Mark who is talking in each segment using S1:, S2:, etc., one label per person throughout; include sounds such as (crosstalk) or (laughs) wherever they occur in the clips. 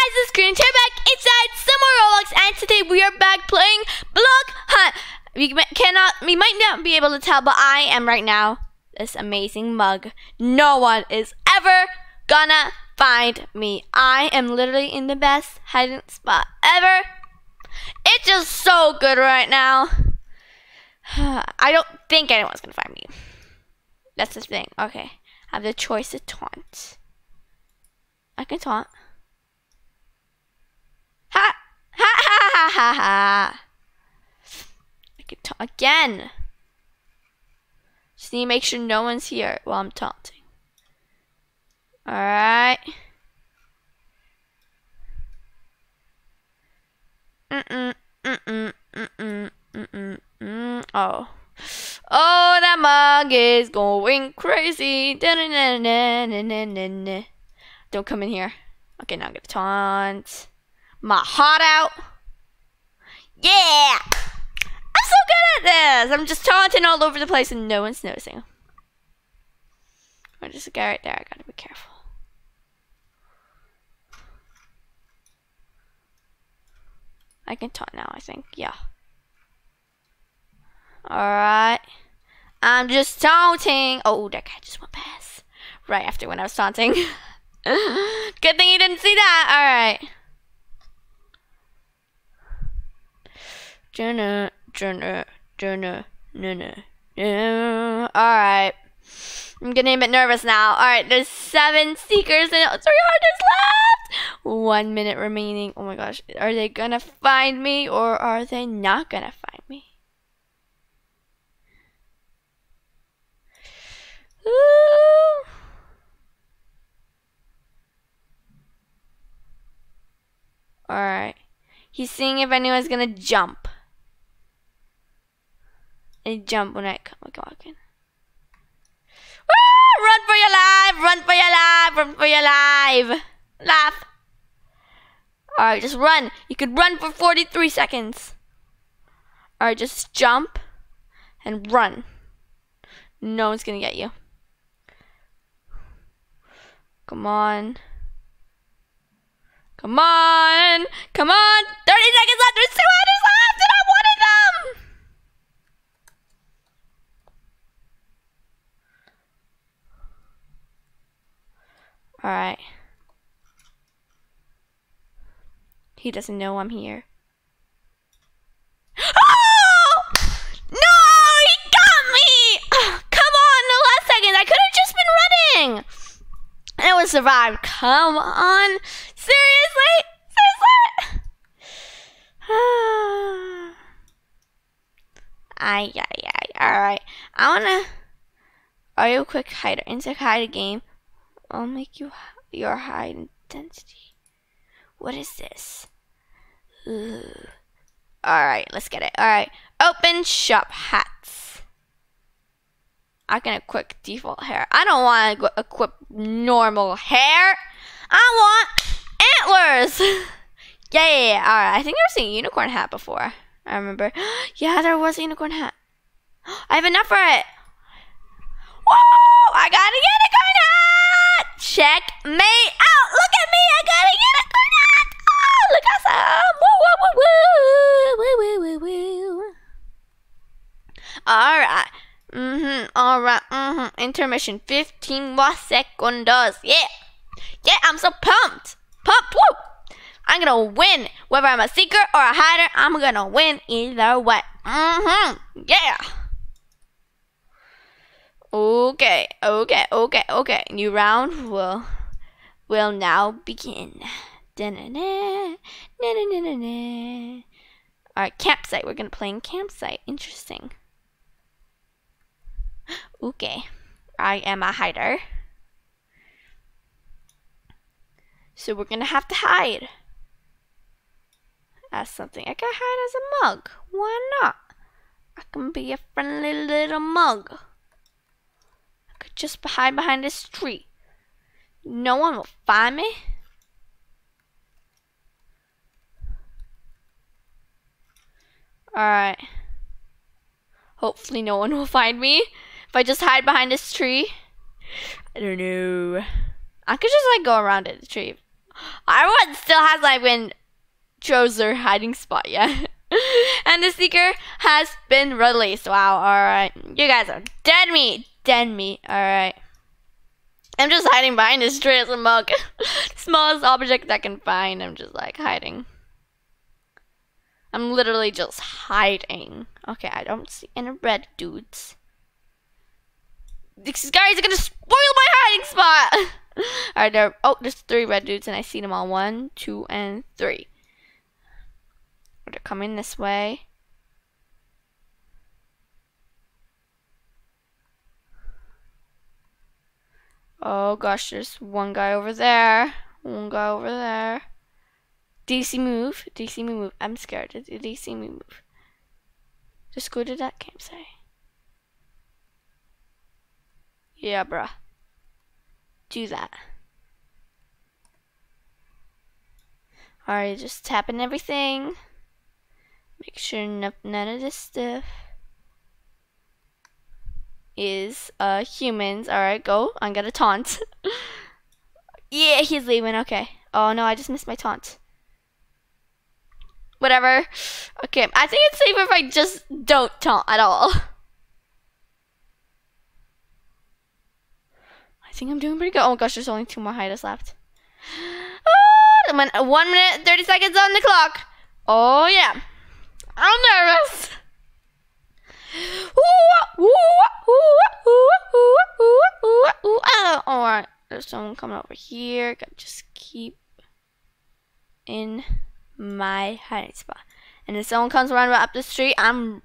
S1: guys, it's Green Chair back inside some more Roblox, and today we are back playing Blox Hunt. We cannot, we might not be able to tell, but I am right now this amazing mug. No one is ever gonna find me. I am literally in the best hiding spot ever. It's just so good right now. (sighs) I don't think anyone's gonna find me. That's the thing. Okay, I have the choice to taunt. I can taunt. Ha! Ha ha ha ha ha! I can taunt again. Just need to make sure no one's here while I'm taunting. Alright. Mm-mm, mm-mm, mm-mm, mm. Oh. Oh, that mug is going crazy. Don't come in here. Okay, now I'm gonna taunt. My heart out. Yeah! I'm so good at this! I'm just taunting all over the place and no one's noticing. There's a guy right there. I gotta be careful. I can taunt now, I think. Yeah. Alright. I'm just taunting. Oh, that guy just went past. Right after when I was taunting. (laughs) Good thing you didn't see that. Alright. Jenna, Jenna, Jenna, Jenna. Alright. I'm getting a bit nervous now. Alright, there's seven seekers and three hunters left. One minute remaining. Oh my gosh. Are they gonna find me or are they not gonna find me? Ooh. Alright. He's seeing if anyone's gonna jump and jump when I come oh walking. Woo! Run for your life! Run for your life! Run for your life! Laugh! Alright, just run. You could run for 43 seconds. Alright, just jump and run. No one's gonna get you. Come on. Come on! Come on! 30 seconds left! There's 200 All right. He doesn't know I'm here. (gasps) Oh! No! He got me! (sighs) Come on, the last second. I could have just been running. And I survive. Come on. Seriously? Seriously? (sighs) Ay, ay, ay. Alright. I wanna. Are you a quick hider? Insect hide a game. I'll make you your high intensity. What is this? Ooh. Alright, let's get it. Alright. Open shop hats. I can equip default hair. I don't want to equip normal hair. I want antlers. (laughs) yeah. Alright. I think I've seen a unicorn hat before. I remember. (gasps) yeah, there was a unicorn hat. (gasps) I have enough for it. Whoa! I got hat! Check me out! Look at me! I got a unicorn hat! Oh, look awesome! Woo, woo, woo, woo! Woo, woo, woo, woo. Alright. Mm-hmm. Alright. Mm-hmm. Intermission. 15 more seconds. Yeah. Yeah, I'm so pumped. Pumped. Woo! I'm gonna win. Whether I'm a seeker or a hider, I'm gonna win either way. Mm-hmm. Yeah. Okay, okay, okay, okay. New round will will now begin. Alright, campsite. We're gonna play in campsite. Interesting. Okay. I am a hider. So we're gonna have to hide. As something. I can hide as a mug. Why not? I can be a friendly little mug. Just hide behind this tree. No one will find me. Alright. Hopefully no one will find me. If I just hide behind this tree. I don't know. I could just like go around it, the tree. Everyone still has like been chose their hiding spot yet. (laughs) and the seeker has been released. Wow, alright. You guys are dead meat. Dead meat. Alright. I'm just hiding behind this tree as a mug. (laughs) Smallest object I can find. I'm just like hiding. I'm literally just hiding. Okay, I don't see any red dudes. These guys are gonna spoil my hiding spot! (laughs) Alright, there. Oh, there's three red dudes, and I see them all. One, two, and three. They're coming this way. Oh gosh, there's one guy over there. One guy over there. DC move. DC me move. I'm scared. DC move. Just go to that campsite. Yeah, bruh. Do that. Alright, just tapping everything. Make sure none of this stuff is uh humans. Alright, go. I'm gonna taunt. (laughs) yeah, he's leaving. Okay. Oh no, I just missed my taunt. Whatever. Okay, I think it's safer if I just don't taunt at all. (laughs) I think I'm doing pretty good. Oh gosh, there's only two more hiders left. (gasps) Oh, one minute, 30 seconds on the clock. Oh yeah. I'm nervous. Alright, there's someone coming over here. Gotta just keep in my hiding spot. And if someone comes running up the street, I'm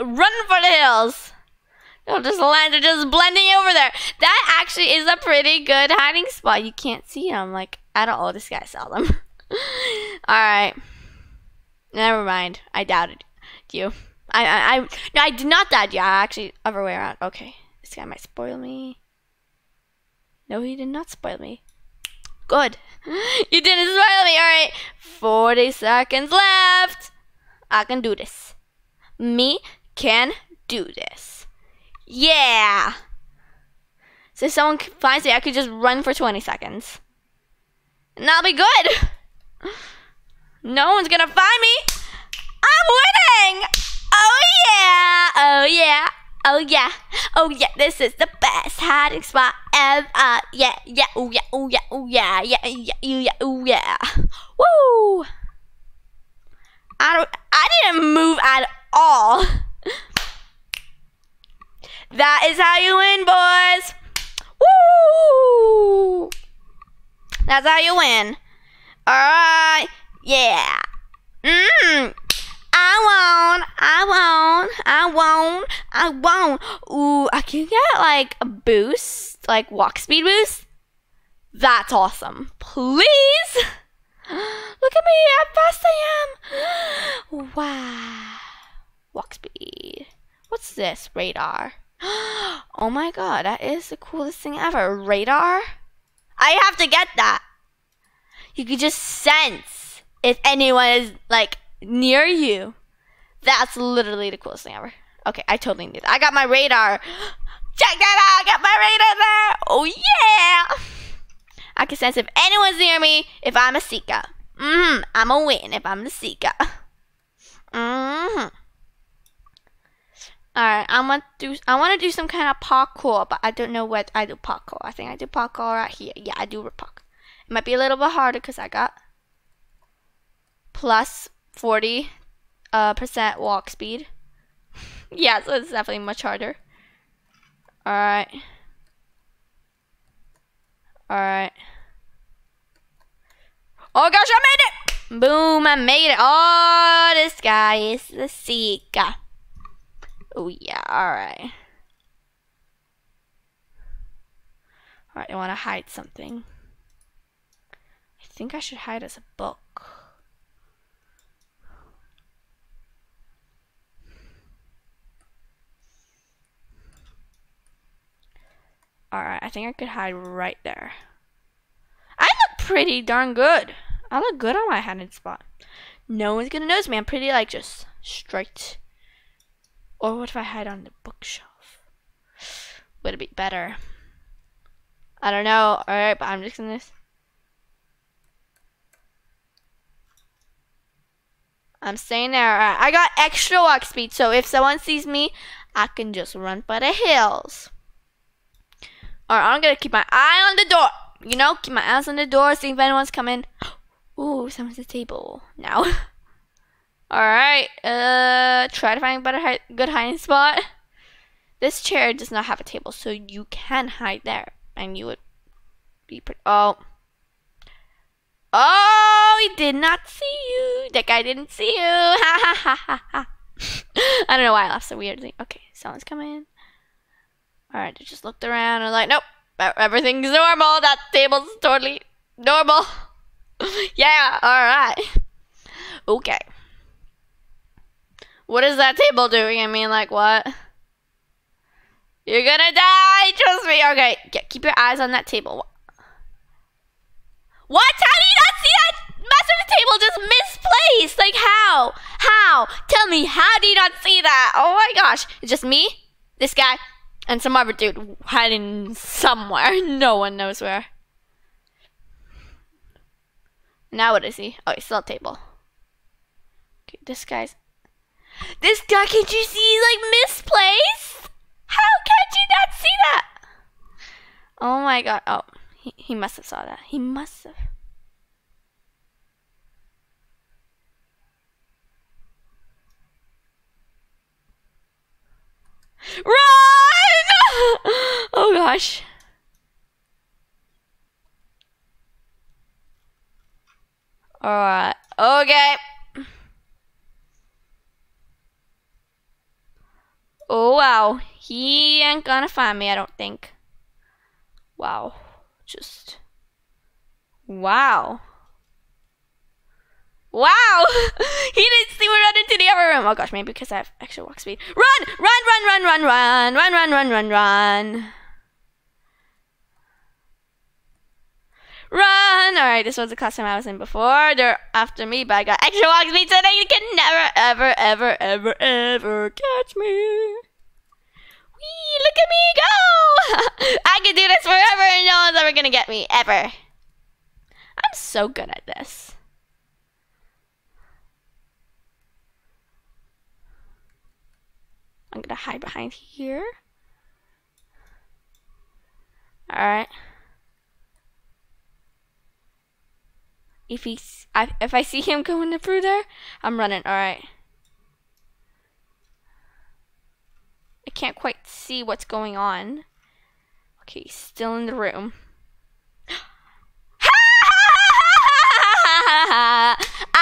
S1: running for the hills. They'll just land, just blending over there. That actually is a pretty good hiding spot. You can't see them. Like, don't know, this guy saw them. (laughs) Alright. Never mind. I doubted you. I, I, I, no, I did not doubt you. I actually, other way around. Okay. This guy might spoil me. No, he did not spoil me. Good. (laughs) You didn't spoil me. All right. 40 seconds left. I can do this. Me can do this. Yeah. So if someone finds me, I could just run for 20 seconds. And that'll be good. (laughs) No one's gonna find me. I'm winning! Oh yeah! Oh yeah! Oh yeah! Oh yeah! This is the best hiding spot ever! Yeah! Yeah! Oh yeah! Oh yeah! Oh yeah! Yeah! Oh, yeah! Oh, yeah! Oh yeah! Woo! I don't. I didn't move at all. That is how you win, boys. Woo! That's how you win. All right. Yeah. Mmm. I won't. I won't. I won't. I won't. Ooh, I can get like a boost, like walk speed boost. That's awesome. Please. (gasps) Look at me. How fast I am. (gasps) Wow. Walk speed. What's this? Radar. (gasps) Oh my god, that is the coolest thing ever. Radar? I have to get that. You could just sense if anyone is like near you. That's literally the coolest thing ever. Okay, I totally need that. I got my radar. (gasps) Check that out. I got my radar there. Oh yeah. I can sense if anyone's near me if I'm a seeker. Mm-hmm. I'm a win if I'm the seeker. (laughs) Mm-hmm. Alright, I'm gonna do I wanna do some kind of parkour, but I don't know what I do parkour. I think I do parkour right here. Yeah, I do parkour. It might be a little bit harder because I got plus 40 uh, percent walk speed. Yeah, so it's definitely much harder. Alright. Alright. Oh gosh, I made it! Boom, I made it. Oh, this guy is the seeker. Oh yeah, alright. Alright, I want to hide something. I think I should hide as a book. Alright, I think I could hide right there. I look pretty darn good. I look good on my hiding spot. No one's gonna notice me. I'm pretty like just straight. Or what if I hide on the bookshelf? Would it be better? I don't know. Alright, but I'm just gonna I'm staying there. Alright, I got extra walk speed, so if someone sees me, I can just run for the hills. I'm gonna keep my eye on the door. You know, keep my eyes on the door, see if anyone's coming. (gasps) Ooh, someone's at the table now. (laughs) Alright, uh, try to find a better hi good hiding spot. This chair does not have a table, so you can hide there. And you would be pretty, oh. Oh, he did not see you. That guy didn't see you. (laughs) Ha ha ha ha ha. (laughs) I don't know why I laughed so weirdly. Okay, someone's coming. Alright, I just looked around and like, nope, everything's normal. That table's totally normal. (laughs) yeah, alright. Okay. What is that table doing? I mean, like, what? You're gonna die! Trust me! Okay, Get, keep your eyes on that table. What? How do you not see that massive table just misplaced? Like, how? How? Tell me, how do you not see that? Oh my gosh. It's just me, this guy, and some other dude hiding somewhere. (laughs) No one knows where. Now what is he? Oh, he's still a table. Okay, this guy's this guy, can't you see he's like misplaced? How can't you not see that? Oh my god. Oh, he, he must have saw that. He must have. Run! (gasps) Oh gosh. Alright. Okay. Oh, wow. He ain't gonna find me, I don't think. Wow. Just. Wow. Wow! (laughs) he didn't see me run into the other room. Oh gosh, maybe because I have extra walk speed. Run! Run, run, run, run, run! Run, run, run, run, run! Run! Alright, this was the classroom I was in before. They're after me, but I got extra walk speed so they can never, ever, ever, ever, ever catch me. Whee! Look at me go! (laughs) I can do this forever and no one's ever gonna get me, ever. I'm so good at this. I'm gonna hide behind here. Alright. If he's, if I see him going through there, I'm running. All right. I can't quite see what's going on. Okay, he's still in the room.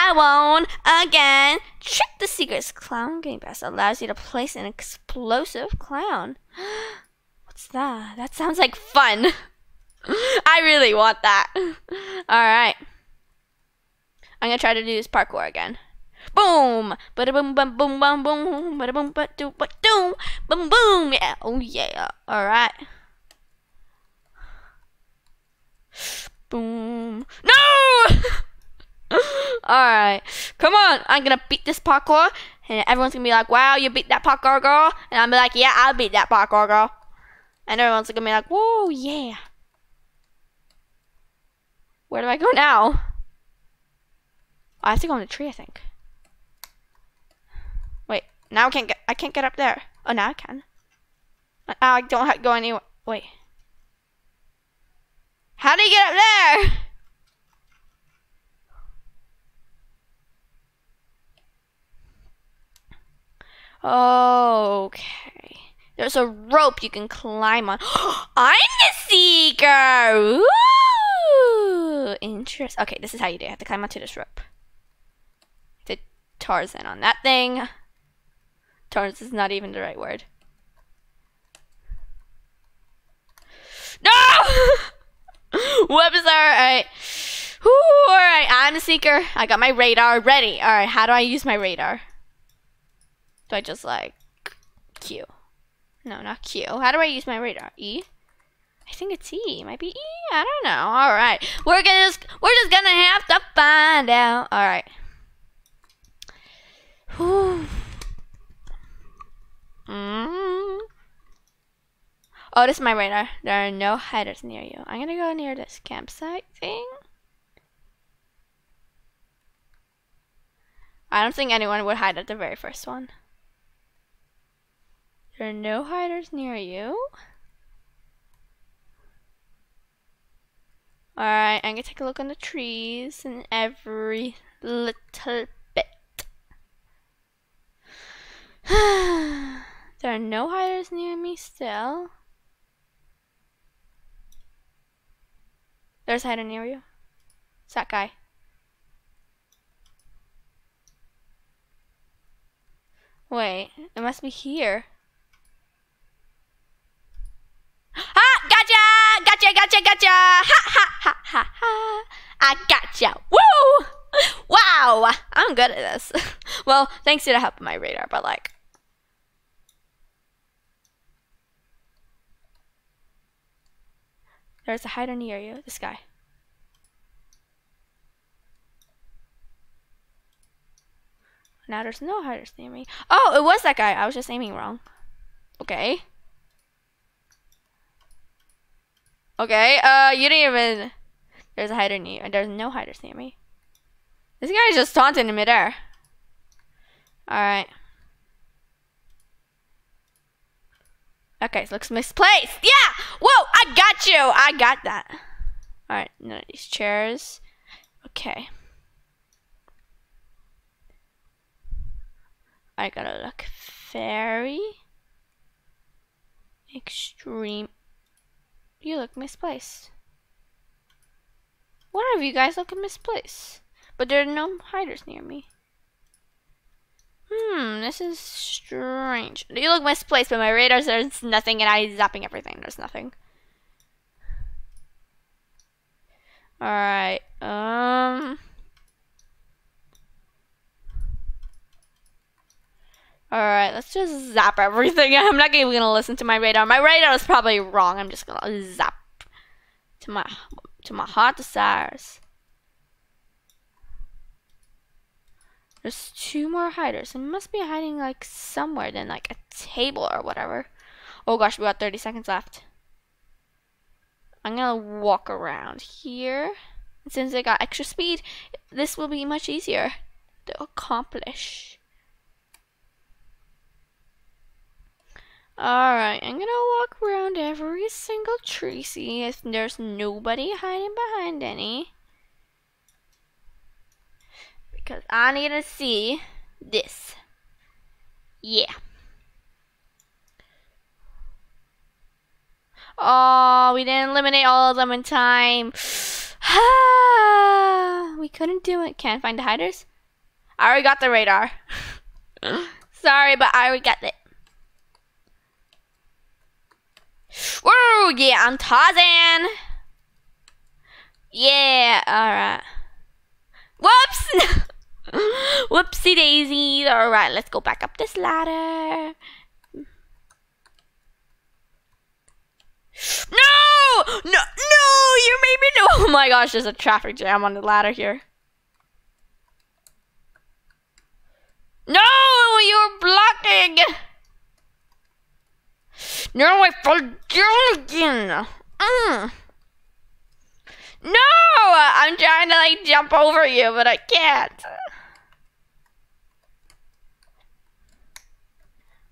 S1: I won again. Trick the secrets. Clown Game Pass allows you to place an explosive clown. (gasps) What's that? That sounds like fun. (laughs) I really want that. (laughs) All right. I'm gonna try to do this parkour again. Boom! Bada boom boom boom boom boom bada boom ba do ba doom boom boom yeah oh yeah alright (sighs) boom no (laughs) (laughs) alright come on I'm gonna beat this parkour and everyone's gonna be like wow you beat that parkour girl and I'm like yeah I beat that parkour girl and everyone's gonna be like whoa yeah where do I go now oh, I have to go on the tree, I think. Wait, now I can't get. I can't get up there. Oh, now I can. Now I don't have to go anywhere. Wait. How do you get up there? Okay. There's a rope you can climb on. (gasps) I'm the seeker! Ooh! Interest. Okay, this is how you do it. You have to climb onto this rope. The Tarzan on that thing. Tarzan is not even the right word. No! (laughs) Whoops, alright. Alright, I'm a seeker. I got my radar ready. Alright, how do I use my radar? Do I just like Q? No, not Q. How do I use my radar? E? I think it's E. Might be E. I don't know. All right, we're gonna just we're just gonna have to find out. All right. Mm. Oh, this is my radar. There are no hiders near you. I'm gonna go near this campsite thing. I don't think anyone would hide at the very first one. There are no hiders near you. Alright, I'm gonna take a look on the trees and every little bit. (sighs) there are no hiders near me still. There's a hider near you. It's that guy. Wait, it must be here. Ha! Gotcha! Gotcha! Gotcha! Gotcha! Ha! Ha! Ha! Ha! Ha! I gotcha! Woo! Wow! I'm good at this. (laughs) well, thanks to the help of my radar, but like. There's a hider near you. This guy. Now there's no hiders near me. Oh, it was that guy. I was just aiming wrong. Okay. Okay, uh, you didn't even... There's a hider near. There's no hiders near me. This guy is just taunting in midair. Alright. Okay, looks misplaced. Yeah! Whoa, I got you! I got that. Alright, none of these chairs. Okay. I gotta look very extreme. You look misplaced. One of you guys look misplaced. But there are no hiders near me. Hmm, this is strange. You look misplaced, but my radar says nothing and I'm zapping everything. There's nothing. Alright, um... Alright, let's just zap everything. I'm not even gonna listen to my radar. My radar is probably wrong. I'm just gonna zap to my to my heart desires. There's two more hiders. It must be hiding like somewhere than like a table or whatever. Oh gosh, we got 30 seconds left. I'm gonna walk around here. And since I got extra speed, this will be much easier to accomplish. Alright, I'm gonna walk around every single tree, see if there's nobody hiding behind any. Because I need to see this. Yeah. Oh, we didn't eliminate all of them in time. (sighs) we couldn't do it. Can't find the hiders. I already got the radar. (laughs) Sorry, but I already got it. Whoa, yeah, I'm Tarzan. Yeah, alright. Whoops! (laughs) Whoopsie daisies. Alright, let's go back up this ladder. No! No, no! You made me know. (laughs) Oh my gosh, there's a traffic jam on the ladder here. No! You're blocking! No, I fall down again. Mm. No, I'm trying to like jump over you, but I can't.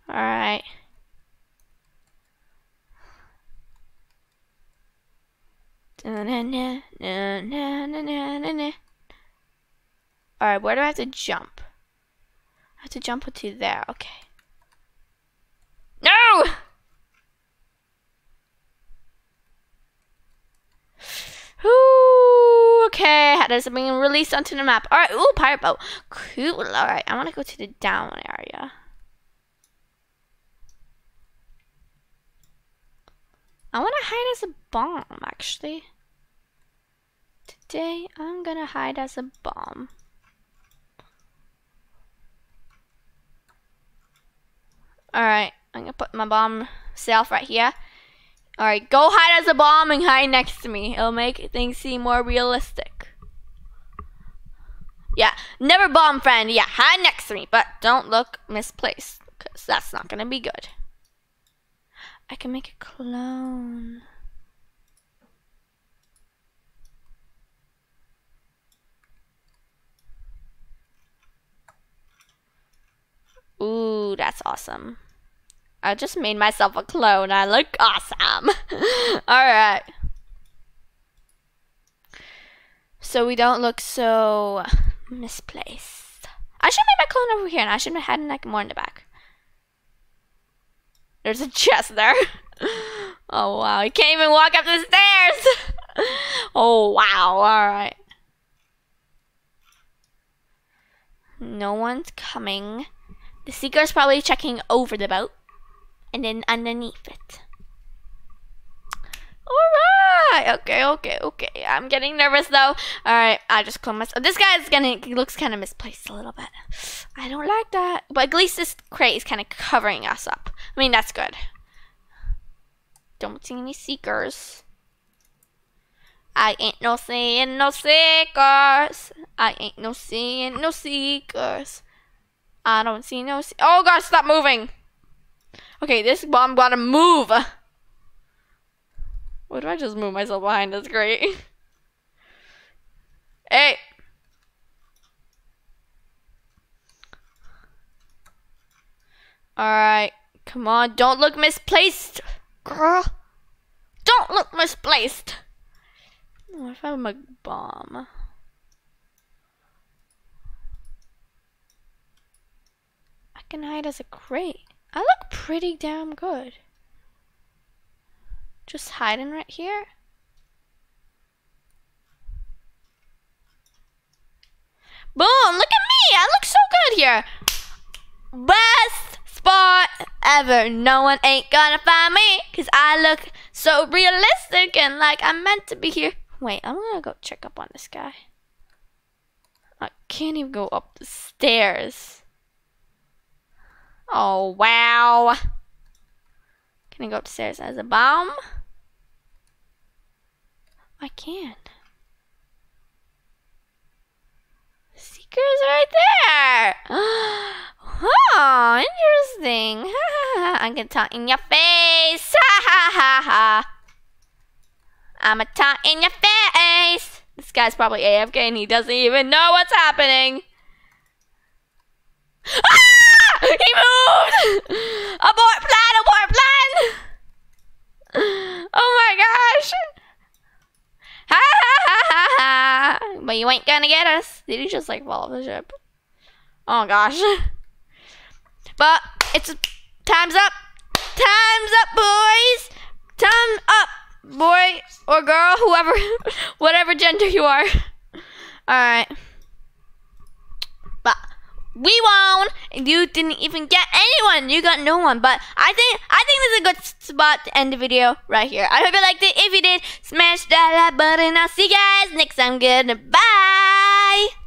S1: All right. Alright, where do I have to jump? I have to jump to there, okay. No! Ooh, okay, how does it being released onto the map? Alright, ooh, pirate boat. Cool. Alright, I want to go to the down area. I want to hide as a bomb, actually. Today, I'm gonna hide as a bomb. Alright, I'm gonna put my bomb self right here. Alright, go hide as a bomb and hide next to me. It'll make things seem more realistic. Yeah, never bomb friend. Yeah, hide next to me, but don't look misplaced, because that's not going to be good. I can make a clone. Ooh, that's awesome. I just made myself a clone. I look awesome. (laughs) Alright. So we don't look so misplaced. I should make my clone over here and I should have had like more in the back. There's a chest there. (laughs) oh wow, he can't even walk up the stairs. (laughs) oh wow, alright. No one's coming. The seeker's probably checking over the boat and then underneath it. Alright, okay, okay, okay. I'm getting nervous though. Alright, I just clone myself. This guy's gonna, he looks kind of misplaced a little bit. I don't like that. But at least this crate is kind of covering us up. I mean, that's good. Don't see any seekers. I ain't no seeing no seekers. I ain't no seeing no seekers. I don't see no. Se oh gosh, stop moving. Okay, this bomb gotta move. What do I just move myself behind? That's great. hey. Alright. Come on. Don't look misplaced. Girl. Don't look misplaced. What if I'm a bomb? I can hide as a crate. I look pretty damn good. Just hiding right here. Boom! Look at me! I look so good here. Best spot ever. No one ain't gonna find me because I look so realistic and like I'm meant to be here. Wait, I'm gonna go check up on this guy. I can't even go up the stairs. Oh, wow. Can I go upstairs as a bomb? I can. Seeker's right there. (gasps) oh, interesting. (laughs) I'm gonna talk in your face. (laughs) I'm a talk in your face. This guy's probably AFK and he doesn't even know what's happening. (gasps) Ah! (laughs) Abort plan, abort plan! Oh my gosh! Ha ha ha ha ha! But you ain't gonna get us. Did he just like fall off the ship? Oh gosh. (laughs) But it's time's up. Time's up, boys. Time up, boy or girl, whoever, (laughs) whatever gender you are. All right we won. You didn't even get anyone. You got no one. But I think I think this is a good spot to end the video right here. I hope you liked it. If you did, smash that like button. I'll see you guys next time. Good. Bye.